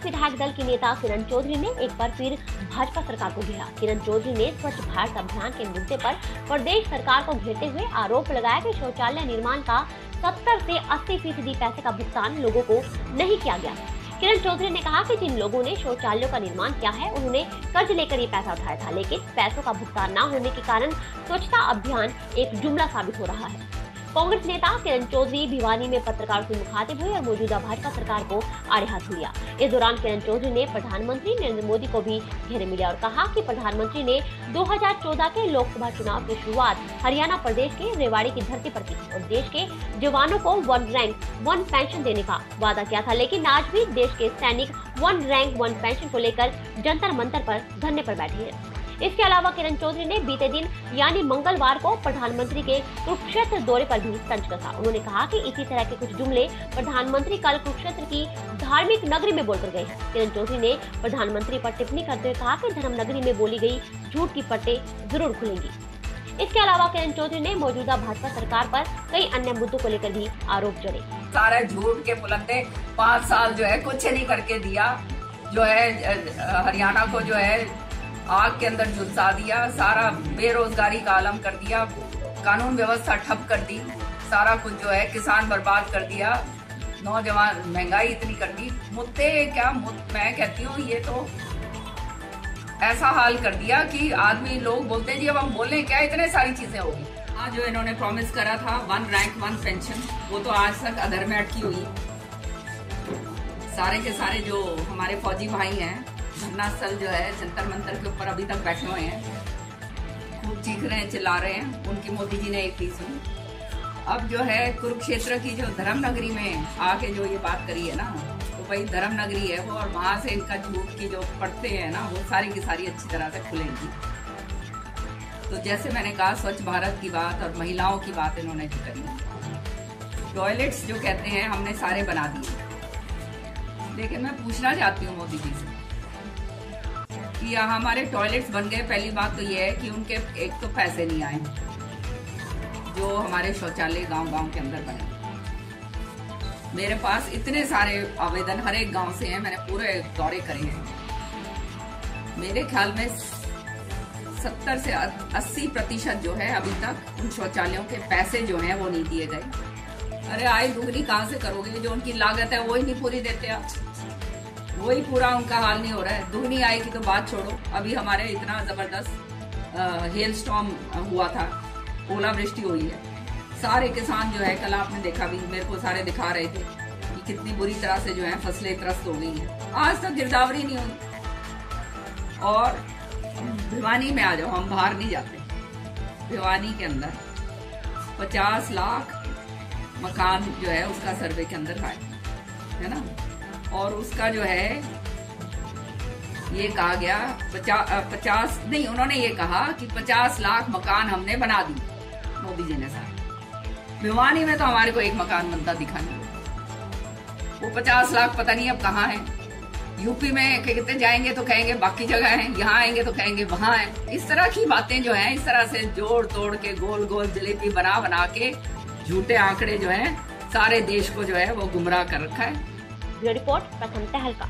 कांग्रेस विधायक दल की नेता किरण चौधरी ने एक बार फिर भाजपा सरकार को घेरा। किरण चौधरी ने स्वच्छ भारत अभियान के मुद्दे पर प्रदेश सरकार को घेरते हुए आरोप लगाया कि शौचालय निर्माण का 70 से 80 फ़ीसदी पैसे का भुगतान लोगों को नहीं किया गया। किरण चौधरी ने कहा कि जिन लोगों ने शौचालयों का निर्माण किया है, उन्होंने कर्ज लेकर ये पैसा उठाया था, लेकिन पैसों का भुगतान न होने के कारण स्वच्छता अभियान एक जुमला साबित हो रहा है। कांग्रेस नेता किरण चौधरी भिवानी में पत्रकारों से मुखातिब हुए और मौजूदा भाजपा सरकार को आड़े हाथ लिया। इस दौरान किरण चौधरी ने प्रधानमंत्री नरेंद्र मोदी को भी घेरे मिला और कहा कि प्रधानमंत्री ने 2014 के लोकसभा चुनाव की शुरुआत हरियाणा प्रदेश के रेवाड़ी की धरती पर की और देश के जवानों को वन रैंक, वन पेंशन देने का वादा किया था। लेकिन आज भी देश के सैनिक वन रैंक, वन पेंशन को लेकर जंतर मंतर पर धरने पर बैठे हैं। इसके अलावा किरण चौधरी ने बीते दिन, यानी मंगलवार को प्रधानमंत्री के कुरुक्षेत्र दौरे पर भी तंज कसा। उन्होंने कहा कि इसी तरह के कुछ जुमले प्रधानमंत्री कल कुरुक्षेत्र की धार्मिक नगरी में बोलकर गए। किरण चौधरी ने प्रधानमंत्री पर टिप्पणी करते हुए कहा कि धर्म नगरी में बोली गई झूठ की पट्टे ज़रूर खुलेंगी। इसके अलावा किरण चौधरी ने मौजूदा भाजपा सरकार पर कई अन्य मुद्दों को लेकर भी आरोप जड़े। सारे झूठ के बुलंदे पाँच साल जो है कुछ नहीं करके दिया। जो है हरियाणा को जो है आग के अंदर झुलसा दिया, सारा बेरोजगारी का आलम कर दिया, कानून व्यवस्था ठप कर दी, सारा कुछ जो है किसान बर्बाद कर दिया, नौजवान महँगाई इतनी कर दी। मुद्दे क्या मैं कहती हूँ, ये तो ऐसा हाल कर दिया कि आदमी लोग बोलते हैं, जी, अब हम बोले क्या? इतने सारी चीज़ें होगी। आज जो इन्होंने प्रॉमिस करा था वन रैंक वन पेंशन वो तो आज तक अधर में अटकी हुई। सारे के सारे जो हमारे फौजी भाई हैं धरना स्थल जो है जंतर मंतर के ऊपर अभी तक बैठे हुए हैं। खूब चीख रहे हैं, चिल्ला रहे हैं। उनकी मोदी जी ने एक चीज़ सुनी। अब जो है, कुरुक्षेत्र की जो धर्म नगरी में आके जो ये बात करी है ना तो भाई धर्म नगरी है वो, और वहाँ से इनका झूठ की जो पड़ते हैं ना, वो सारी की सारी अच्छी तरह से खुलेंगी। तो जैसे मैंने कहा, स्वच्छ भारत की बात और महिलाओं की बात इन्होंने जो करी। टॉयलेट्स जो कहते हैं, हमने सारे बना दिए। लेकिन मैं पूछना चाहती हूँ मोदी जी से कि हमारे टॉयलेट्स बन गए। पहली बात तो ये है कि उनके एक तो पैसे नहीं आए, जो हमारे शौचालय गाँव गाँव के अंदर बने। मेरे पास इतने सारे आवेदन हर एक गाँव से हैं, मैंने पूरे दौरे करे हैं। मेरे ख्याल में सत्तर से अस्सी प्रतिशत जो है अभी तक उन शौचालयों के पैसे जो हैं वो नहीं दिए गए। अरे आय दुगनी कहाँ से करोगे? जो उनकी लागत है वो ही नहीं पूरी देते आप। वही पूरा उनका हाल नहीं हो रहा है। दुगनी आएगी तो बात छोड़ो। अभी हमारे इतना ज़बरदस्त हेल स्टॉम हुआ था। ओलावृष्टि हुई है। सारे किसान जो है, कल आपने देखा भी, मेरे को सारे दिखा रहे थे कि कितनी बुरी तरह से जो है फ़सलें त्रस्त हो गई हैं। आज तक गिरदावरी नहीं हुई। और भिवानी में आ जाओ, हम बाहर नहीं जाते। भिवानी के अंदर पचास लाख मकान जो है उसका सर्वे के अंदर आए है ना? और उसका जो है, ये कहा गया पचास पचास, नहीं, उन्होंने ये कहा कि पचास लाख मकान हमने बना दी मोदी जी ने साहब। भिवानी में तो हमारे को एक मकान बनता दिखा नहीं। वो पचास लाख पता नहीं अब कहाँ है। यूपी में कहते जाएँगे तो कहेंगे बाकी जगह है, यहाँ आएँगे तो कहेंगे वहाँ है। इस तरह की बातें जो है, इस तरह से जोड़ तोड़ के गोल गोल जलेबी बना बना के झूठे आंकड़े जो है, सारे देश को जो है वो गुमराह कर रखा है। ब्यूरो रिपोर्ट प्रथम तहलका।